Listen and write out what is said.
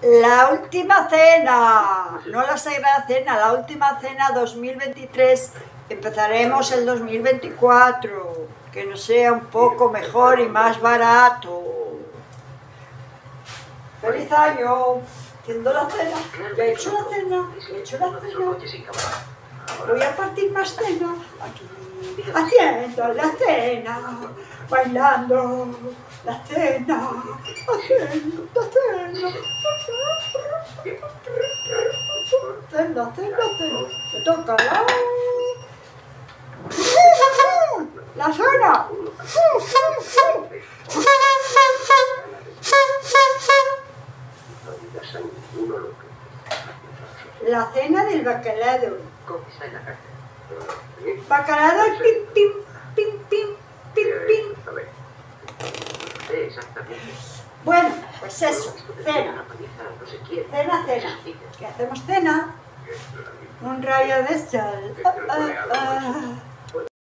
La última cena, no la Sagrada Cena, la última cena 2023. Empezaremos el 2024, que nos sea un poco mejor y más barato. ¡Feliz año! Haciendo la cena, he hecho la cena, he hecho la cena. Voy a partir más cena aquí, haciendo la cena, bailando la cena, haciendo la cena. Cena, cena, cena. Me toca la... La cena. La cena del bacalao. Bacalao pim pim pim Bueno, pues eso, cena. Cena, cena. ¿Qué hacemos cena? Un rayo de sol. Ah, ah, ah.